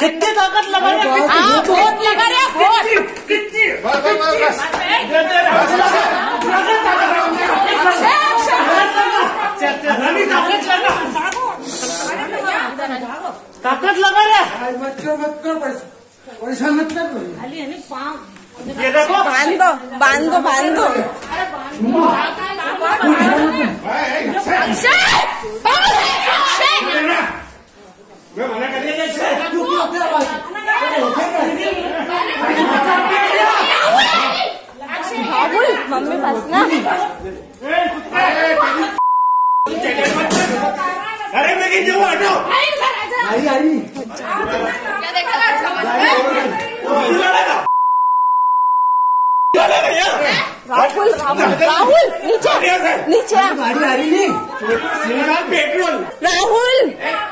कितनी ताकत लगा रहे हो? हाँ? बहुत। लगा रहे हो? बहुत ताकत लगा। ताकत लगा रहे। मत कर मत कर। परेशान मत कर ये देखो। बाँध दो बाँध। दो बाँध दो राहुल मम्मी बस ना अरे मैं जाऊँ हटो आई आई क्या राहुल राहुल नीचे। नीचे आ रही नहीं श्रीमान पेट्रोल। राहुल।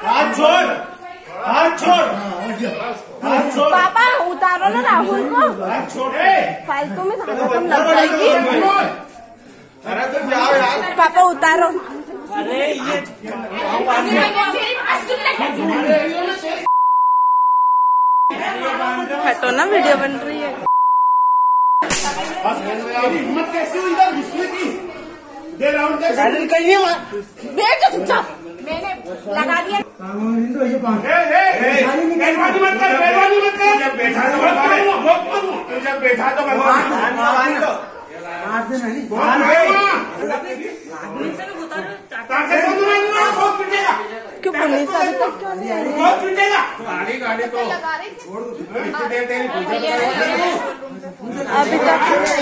हाथ छोड़ हाथ छोड़ हाथ छोड़ पापा उतारो ना राहुल को। हाथ छोड़ फालतू में खत्म लग जाएगी। अरे तुम जाओ यार। पापा उतारो। अरे ये हटो ना वीडियो बन रही है। हिम्मत कैसे हुई इधर घुसने की? दे राउंड दे गाड़ी निकलिए वहाँ बैठ जाओ चुपचाप मैंने लगा दिया तो ये पाँच ए, ए, ए, मेहरबानी मत कर मेहरबानी मत कर जब बैठा तो मैं मारूँगा, बहुत मारूँगा। तू जब बैठा तो मैं मारूँगा। आठ दिन नहीं नहीं मारो, बहुत पिटेगा क्यों पुलिस अभी तक क्यों नहीं आई अभी तक क्यों नहीं?